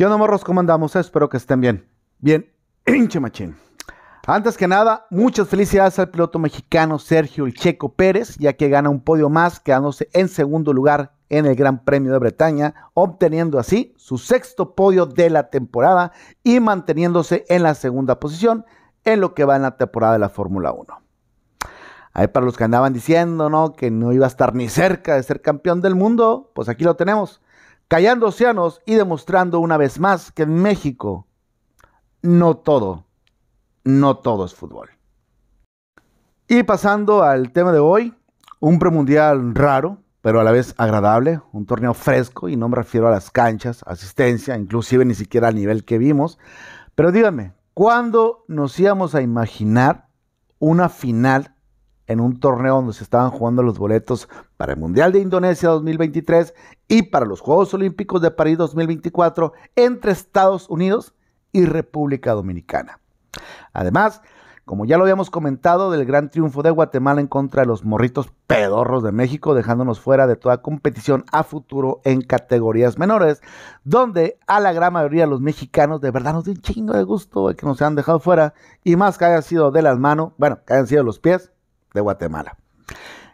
¿Qué onda, morros? ¿Cómo andamos? Espero que estén bien. Bien, hinche machín. Antes que nada, muchas felicidades al piloto mexicano Sergio El Checo Pérez, ya que gana un podio más, quedándose en segundo lugar en el Gran Premio de Bretaña, obteniendo así su sexto podio de la temporada y manteniéndose en la segunda posición en lo que va en la temporada de la Fórmula 1. Ahí para los que andaban diciendo, ¿no? Que no iba a estar ni cerca de ser campeón del mundo, pues aquí lo tenemos, callando océanos y demostrando una vez más que en México no todo no todo es fútbol. Y pasando al tema de hoy, un premundial raro, pero a la vez agradable, un torneo fresco, y no me refiero a las canchas, asistencia, inclusive ni siquiera al nivel que vimos. Pero díganme, ¿cuándo nos íbamos a imaginar una final en un torneo donde se estaban jugando los boletos para el Mundial de Indonesia 2023 y para los Juegos Olímpicos de París 2024 entre Estados Unidos y República Dominicana? Además, como ya lo habíamos comentado, del gran triunfo de Guatemala en contra de los morritos pedorros de México, dejándonos fuera de toda competición a futuro en categorías menores, donde a la gran mayoría de los mexicanos de verdad nos dio un chingo de gusto de que nos hayan dejado fuera, y más que hayan sido de las manos, bueno, que hayan sido los pies de Guatemala.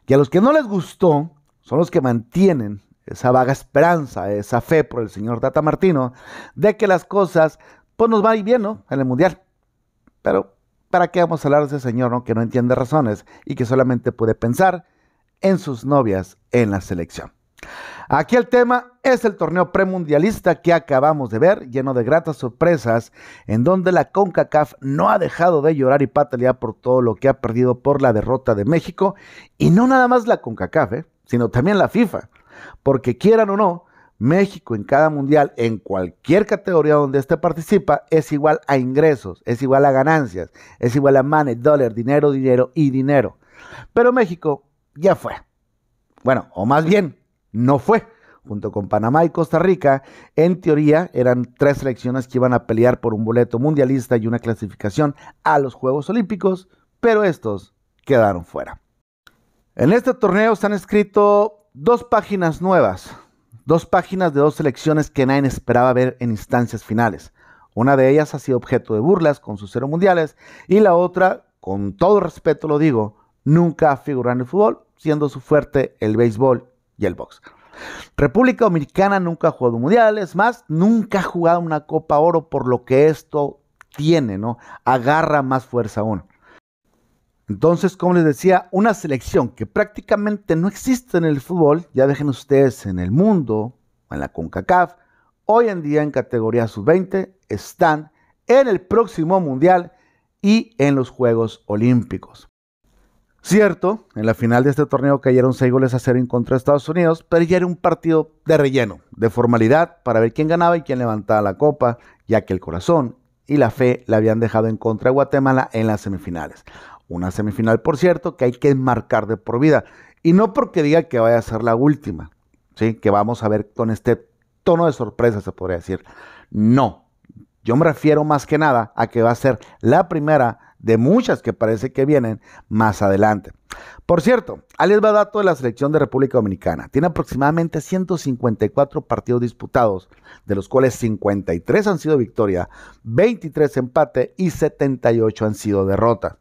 Y a los que no les gustó, son los que mantienen esa vaga esperanza, esa fe por el señor Tata Martino, de que las cosas, pues nos va a ir bien, ¿no? En el Mundial. Pero, ¿para qué vamos a hablar de ese señor que no entiende razones y que solamente puede pensar en sus novias en la selección? Aquí el tema es el torneo premundialista que acabamos de ver, lleno de gratas sorpresas, en donde la CONCACAF no ha dejado de llorar y patalear por todo lo que ha perdido por la derrota de México, y no nada más la CONCACAF, ¿eh? sino también la FIFA, porque quieran o no, México en cada mundial, en cualquier categoría donde éste participa, es igual a ingresos, es igual a ganancias, es igual a money, dólar, dinero, dinero y dinero. Pero México ya fue. Bueno, o más bien, no fue. Junto con Panamá y Costa Rica, en teoría eran tres selecciones que iban a pelear por un boleto mundialista y una clasificación a los Juegos Olímpicos, pero estos quedaron fuera. En este torneo se han escrito dos páginas nuevas, Dos páginas de dos selecciones que nadie esperaba ver en instancias finales. Una de ellas ha sido objeto de burlas con sus cero mundiales y la otra, con todo respeto lo digo, nunca ha figurado en el fútbol, siendo su fuerte el béisbol y el box. República Dominicana nunca ha jugado mundiales, más, nunca ha jugado una Copa Oro por lo que esto tiene, ¿no? Agarra más fuerza aún. Entonces, como les decía, una selección que prácticamente no existe en el fútbol, ya dejen ustedes en el mundo, en la CONCACAF, hoy en día en categoría sub-20 están en el próximo Mundial y en los Juegos Olímpicos. Cierto, en la final de este torneo cayeron 6 goles a 0 en contra de Estados Unidos, pero ya era un partido de relleno, de formalidad, para ver quién ganaba y quién levantaba la copa, ya que el corazón y la fe la habían dejado en contra de Guatemala en las semifinales. Una semifinal, por cierto, que hay que marcar de por vida. Y no porque diga que vaya a ser la última, ¿sí? que vamos a ver con este tono de sorpresa, se podría decir. No, yo me refiero más que nada a que va a ser la primera de muchas que parece que vienen más adelante. Por cierto, Alex va dato de la selección de República Dominicana. Tiene aproximadamente 154 partidos disputados, de los cuales 53 han sido victoria, 23 empate y 78 han sido derrotas.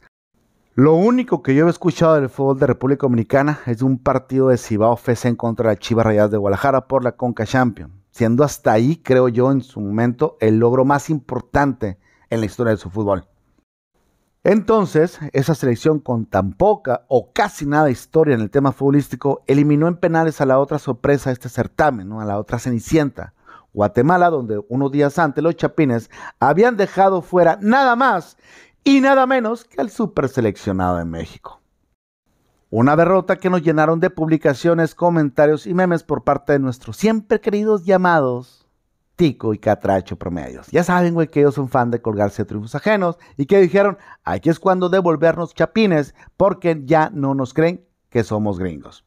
Lo único que yo he escuchado del fútbol de República Dominicana es un partido de Cibao FC en contra de Chivas Rayadas de Guadalajara por la Conca Champion, siendo hasta ahí, creo yo, en su momento, el logro más importante en la historia de su fútbol. Entonces, esa selección con tan poca o casi nada historia en el tema futbolístico eliminó en penales a la otra sorpresa de este certamen, a la otra cenicienta, Guatemala, donde unos días antes los chapines habían dejado fuera nada más y nada menos que al super seleccionado de México. Una derrota que nos llenaron de publicaciones, comentarios y memes por parte de nuestros siempre queridos llamados Tico y Catracho promedios. Ya saben, güey, que ellos son fan de colgarse de triunfos ajenos y que dijeron, aquí es cuando devolvernos chapines porque ya no nos creen que somos gringos.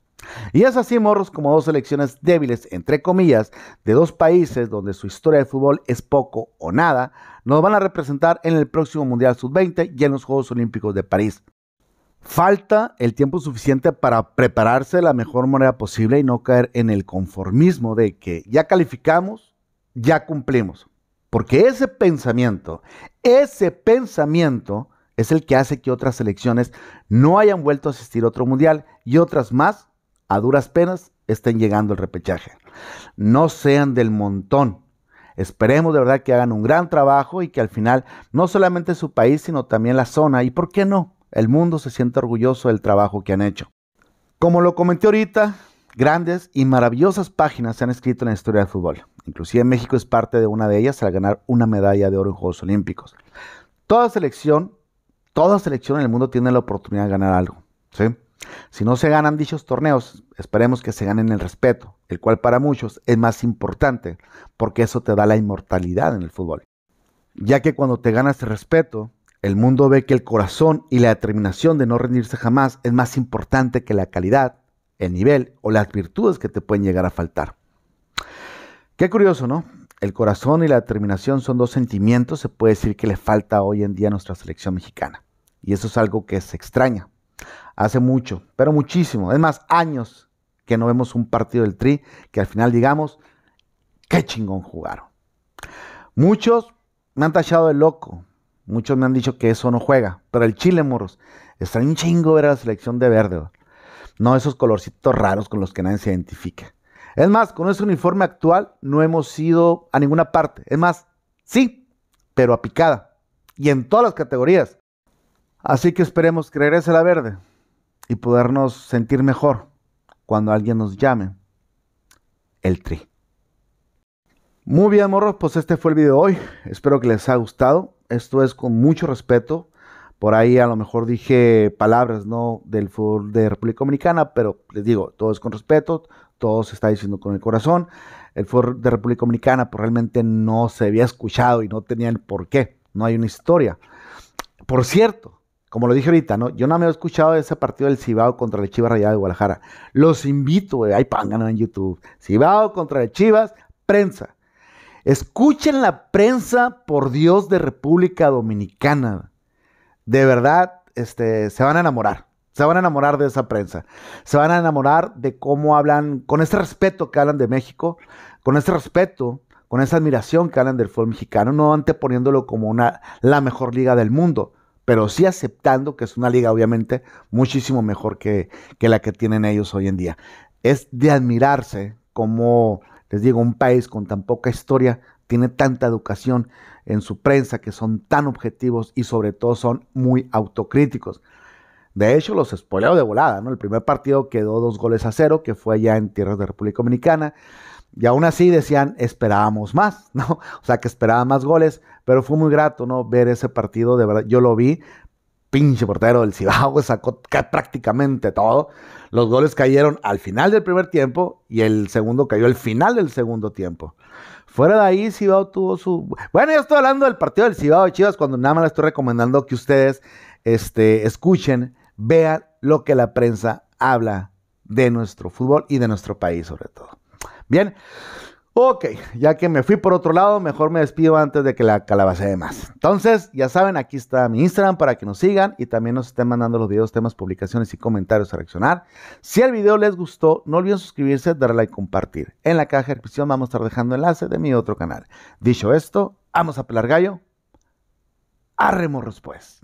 Y es así, morros, como dos selecciones débiles, entre comillas, de dos países donde su historia de fútbol es poco o nada, nos van a representar en el próximo Mundial Sub-20 y en los Juegos Olímpicos de París. Falta el tiempo suficiente para prepararse de la mejor manera posible y no caer en el conformismo de que ya calificamos, ya cumplimos. Porque ese pensamiento, ese pensamiento es el que hace que otras selecciones no hayan vuelto a asistir a otro mundial y otras más, a duras penas, estén llegando al repechaje. No sean del montón. Esperemos de verdad que hagan un gran trabajo y que al final no solamente su país, sino también la zona y, ¿por qué no? El mundo se siente orgulloso del trabajo que han hecho. Como lo comenté ahorita, grandes y maravillosas páginas se han escrito en la historia del fútbol. Inclusive México es parte de una de ellas al ganar una medalla de oro en Juegos Olímpicos. Toda selección, toda selección en el mundo tiene la oportunidad de ganar algo. ¿sí? Si no se ganan dichos torneos, esperemos que se ganen el respeto, el cual para muchos es más importante, porque eso te da la inmortalidad en el fútbol. Ya que cuando te ganas el respeto, el mundo ve que el corazón y la determinación de no rendirse jamás es más importante que la calidad, el nivel o las virtudes que te pueden llegar a faltar. Qué curioso, ¿no? El corazón y la determinación son dos sentimientos, se puede decir que le falta hoy en día a nuestra selección mexicana. Y eso es algo que se extraña. Hace mucho, pero muchísimo, es más, años que no vemos un partido del Tri que al final digamos, qué chingón jugaron. Muchos me han tachado de loco, muchos me han dicho que eso no juega, pero el Chile, morros, está un chingo ver a la selección de verde, no esos colorcitos raros con los que nadie se identifica. Es más, con ese uniforme actual no hemos ido a ninguna parte. Es más, sí, pero a picada. Y en todas las categorías. Así que esperemos que regrese la verde y podernos sentir mejor cuando alguien nos llame el tri. Muy bien, morros, pues este fue el video de hoy. Espero que les haya gustado. Esto es con mucho respeto. Por ahí a lo mejor dije palabras, ¿no? Del fútbol de República Dominicana, pero les digo, todo es con respeto, todo se está diciendo con el corazón. El fútbol de República Dominicana pues, realmente no se había escuchado y no tenía el por qué. No hay una historia. Por cierto, como lo dije ahorita, ¿no? Yo no me he escuchado ese partido del Cibao contra el Chivas Rayado de Guadalajara. Los invito, güey, ahí pónganlo en YouTube. Cibao contra el Chivas, prensa. Escuchen la prensa, por Dios, de República Dominicana. De verdad, este, se van a enamorar. Se van a enamorar de esa prensa. Se van a enamorar de cómo hablan, con ese respeto que hablan de México, con ese respeto, con esa admiración que hablan del fútbol mexicano, no anteponiéndolo como una, la mejor liga del mundo pero sí aceptando que es una liga obviamente muchísimo mejor que, que la que tienen ellos hoy en día. Es de admirarse como, les digo, un país con tan poca historia tiene tanta educación en su prensa, que son tan objetivos y sobre todo son muy autocríticos. De hecho, los spoileo de volada, ¿no? El primer partido quedó dos goles a cero, que fue allá en tierras de República Dominicana. Y aún así decían, esperábamos más, ¿no? O sea, que esperaban más goles, pero fue muy grato, ¿no? Ver ese partido, de verdad, yo lo vi, pinche portero del Cibao, sacó prácticamente todo. Los goles cayeron al final del primer tiempo y el segundo cayó al final del segundo tiempo. Fuera de ahí, Cibao tuvo su... Bueno, yo estoy hablando del partido del Cibao de Chivas cuando nada más les estoy recomendando que ustedes este, escuchen, vean lo que la prensa habla de nuestro fútbol y de nuestro país sobre todo. Bien, ok, ya que me fui por otro lado, mejor me despido antes de que la de más. Entonces, ya saben, aquí está mi Instagram para que nos sigan y también nos estén mandando los videos, temas, publicaciones y comentarios a reaccionar. Si el video les gustó, no olviden suscribirse, darle like y compartir. En la caja de descripción vamos a estar dejando enlace de mi otro canal. Dicho esto, vamos a pelar gallo. Arremorros pues.